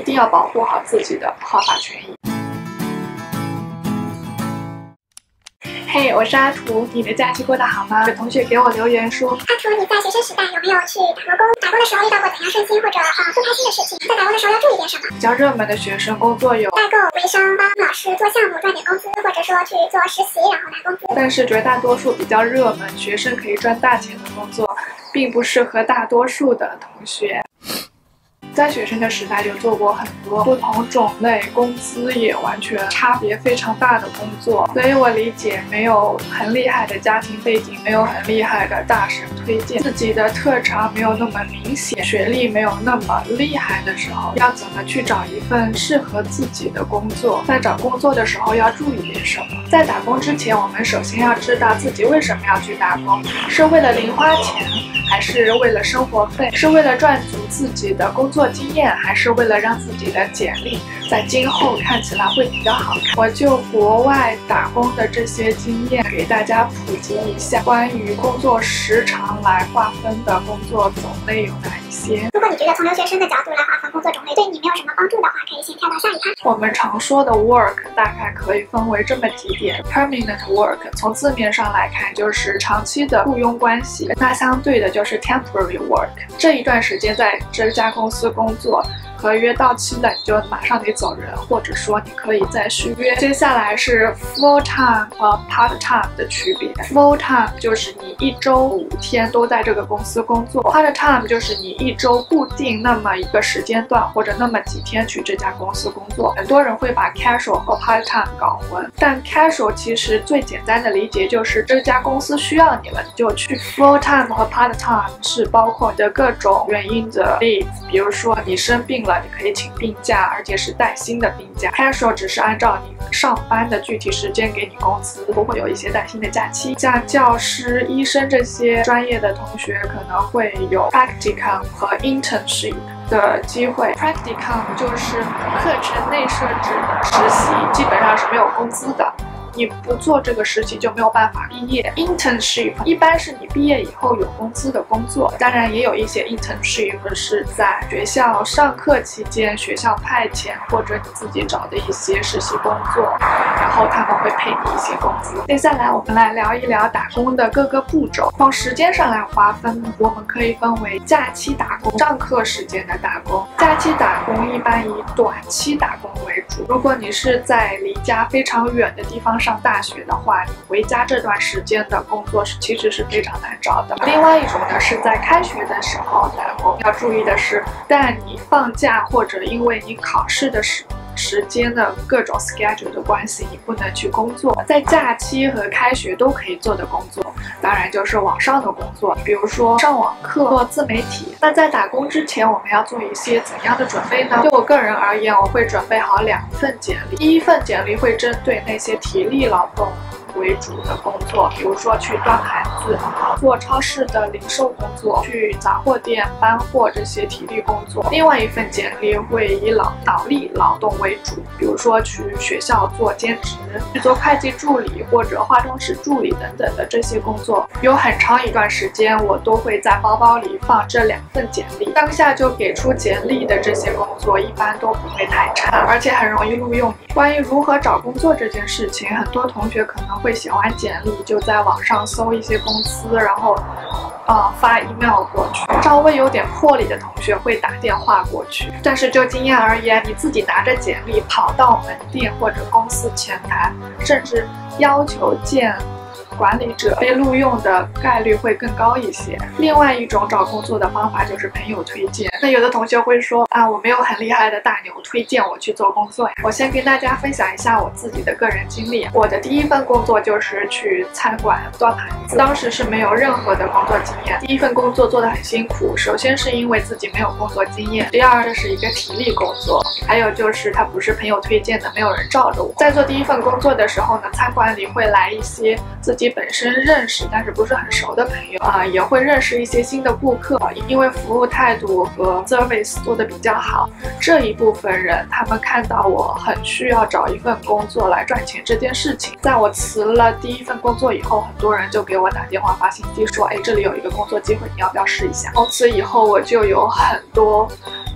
一定要保护好自己的合法权益。嘿，我是阿图，你的假期过得好吗？有同学给我留言说，阿图，你在学生时代有没有去打过工？打工的时候遇到过怎样顺心或者啊不开心的事情？在打工的时候要注意点什么？比较热门的学生工作有代购、微商、帮老师做项目赚点工资，或者说去做实习然后拿工资。但是绝大多数比较热门、学生可以赚大钱的工作，并不适合大多数的同学。在学生的时代就做过很多不同种类、工资也完全差别非常大的工作，所以我理解没有很厉害的家庭背景，没有很厉害的大神推荐，自己的特长没有那么明显，学历没有那么厉害的时候，要怎么去找一份适合自己的工作？在找工作的时候要注意点什么？在打工之前，我们首先要知道自己为什么要去打工，是为了零花钱，还是为了生活费？是为了赚足自己的工作？做经验还是为了让自己的简历在今后看起来会比较好看。我就国外打工的这些经验给大家普及一下，关于工作时长来划分的工作种类有哪一些？如果你觉得从留学生的角度来划分工作种类对你没有什么帮助的话，可以先跳到下一趴。我们常说的 work 大概可以分为这么几点：permanent work，从字面上来看就是长期的雇佣关系；那相对的就是 temporary work，这一段时间在这家公司。工作。合约到期了，你就马上得走人，或者说你可以再续约。接下来是 full time 和 part time 的区别。full time 就是你一周五天都在这个公司工作，part time 就是你一周固定那么一个时间段或者那么几天去这家公司工作。很多人会把 casual 和 part time 搞混，但 casual 其实最简单的理解就是这家公司需要你了，你就去。full time 和 part time 是包括的各种原因的 leave，比如说你生病了。你可以请病假，而且是带薪的病假。Casual 只是按照你上班的具体时间给你工资，不会有一些带薪的假期。像教师、医生这些专业的同学可能会有 practicum 和 internship 的机会。practicum 就是课程内设置的实习，基本上是没有工资的。你不做这个实习就没有办法毕业。Internship 一般是你毕业以后有工资的工作，当然也有一些 internship 是在学校上课期间学校派遣或者你自己找的一些实习工作，然后他们会配你一些工资。接下来我们来聊一聊打工的各个步骤。从时间上来划分，我们可以分为假期打工、上课时间的打工。假期打工一般以短期打工为如果你是在离家非常远的地方。上大学的话，你回家这段时间的工作是其实是非常难找的。另外一种呢，是在开学的时候打工。要注意的是，但你放假或者因为你考试的时时间的各种 schedule 的关系，你不能去工作。在假期和开学都可以做的工作，当然就是网上的工作，比如说上网课、做自媒体。那在打工之前，我们要做一些怎样的准备呢？就我个人而言，我会准备好两份简历。第一份简历会针对那些体力劳动。为主的工作，比如说去端盘子、做超市的零售工作、去杂货店搬货这些体力工作。另外一份简历会以脑脑力劳动为主，比如说去学校做兼职、去做会计助理或者化妆师助理等等的这些工作。有很长一段时间，我都会在包包里放这两份简历。当下就给出简历的这些工作，一般都不会太差，而且很容易录用。关于如何找工作这件事情，很多同学可能。会写完简历就在网上搜一些公司，然后，呃，发 email 过去。稍微有点魄力的同学会打电话过去。但是就经验而言，你自己拿着简历跑到门店或者公司前台，甚至要求见。管理者被录用的概率会更高一些。另外一种找工作的方法就是朋友推荐。那有的同学会说啊，我没有很厉害的大牛推荐我去做工作呀。我先跟大家分享一下我自己的个人经历。我的第一份工作就是去餐馆端盘子，当时是没有任何的工作经验。第一份工作做的很辛苦，首先是因为自己没有工作经验，第二是一个体力工作，还有就是它不是朋友推荐的，没有人罩着我。在做第一份工作的时候呢，餐馆里会来一些自己。本身认识但是不是很熟的朋友啊，也会认识一些新的顾客，因为服务态度和 service 做的比较好。这一部分人，他们看到我很需要找一份工作来赚钱这件事情，在我辞了第一份工作以后，很多人就给我打电话发信息说，哎，这里有一个工作机会，你要不要试一下？从此以后，我就有很多。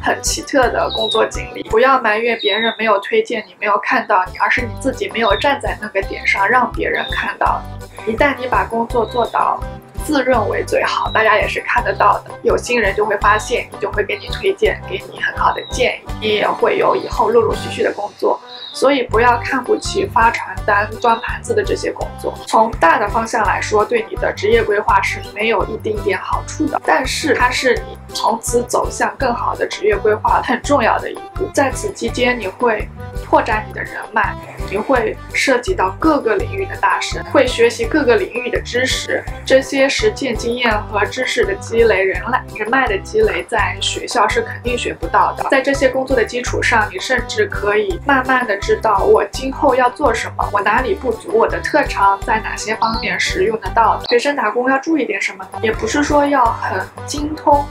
很奇特的工作经历。不要埋怨别人没有推荐你、没有看到你，而是你自己没有站在那个点上让别人看到你。一旦你把工作做到自认为最好，大家也是看得到的，有心人就会发现，就会给你推荐，给你很好的建议，你也会有以后陆陆续续的工作。所以不要看不起发传单、端盘子的这些工作。从大的方向来说，对你的职业规划是没有一丁点好处的，但是它是你从此走向更好的职业规划很重要的一步。在此期间，你会拓展你的人脉，你会涉及到各个领域的大神，会学习各个领域的知识。这些实践经验和知识的积累、人脉人脉的积累，在学校是肯定学不到的。在这些工作的基础上，你甚至可以慢慢的。知道我今后要做什么，我哪里不足，我的特长在哪些方面是用得到的。学生打工要注意点什么呢？也不是说要很精通。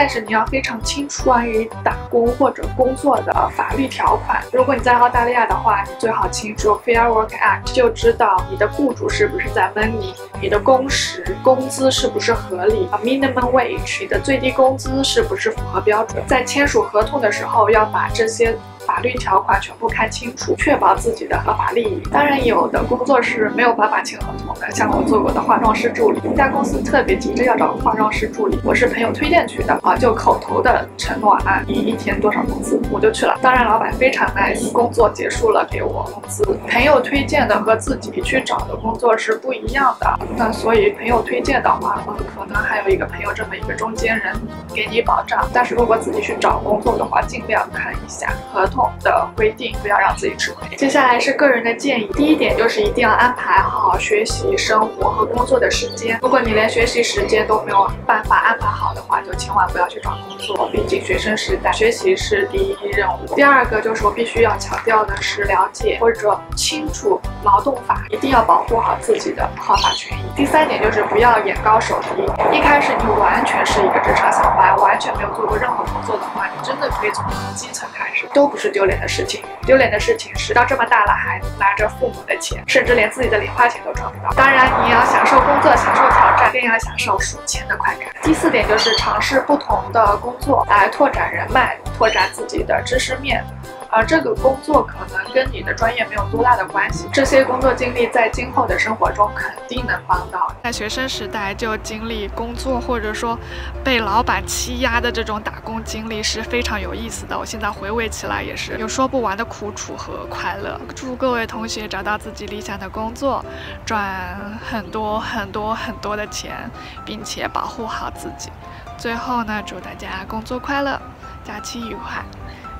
但是你要非常清楚关于打工或者工作的法律条款。如果你在澳大利亚的话，你最好清楚 Fair Work Act，就知道你的雇主是不是在问你，你的工时、工资是不是合理，Minimum Wage，你的最低工资是不是符合标准。在签署合同的时候，要把这些法律条款全部看清楚，确保自己的合法利益。当然，有的工作是没有办法签合同的，像我做过的化妆师助理，一家公司特别急着要找化妆师助理，我是朋友推荐去的。啊，就口头的承诺啊，你一天多少工资，我就去了。当然，老板非常 nice，工作结束了给我工资。朋友推荐的和自己去找的工作是不一样的。那所以朋友推荐的话，嗯可能还有一个朋友这么一个中间人给你保障。但是如果自己去找工作的话，尽量看一下合同的规定，不要让自己吃亏。接下来是个人的建议，第一点就是一定要安排好学习、生活和工作的时间。如果你连学习时间都没有办法安排好的话，就千万。不要去找工作，毕竟学生时代学习是第一任务。第二个就是我必须要强调的是了解或者清楚劳动法，一定要保护好自己的合法权益。第三点就是不要眼高手低，一开始你完全是一个职场小白，完全没有做过任何工作的话，你真的可以从基层开始，都不是丢脸的事情。丢脸的事情是到这么大了还拿着父母的钱，甚至连自己的零花钱都赚不到。当然，你要享受工作，享受挑战，更要享受数钱的快感。第四点就是尝试不。不同的工作来拓展人脉，拓展自己的知识面。而这个工作可能跟你的专业没有多大的关系，这些工作经历在今后的生活中肯定能帮到。在学生时代就经历工作或者说被老板欺压的这种打工经历是非常有意思的。我现在回味起来也是有说不完的苦楚和快乐。祝各位同学找到自己理想的工作，赚很多很多很多的钱，并且保护好自己。最后呢，祝大家工作快乐，假期愉快，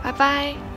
拜拜。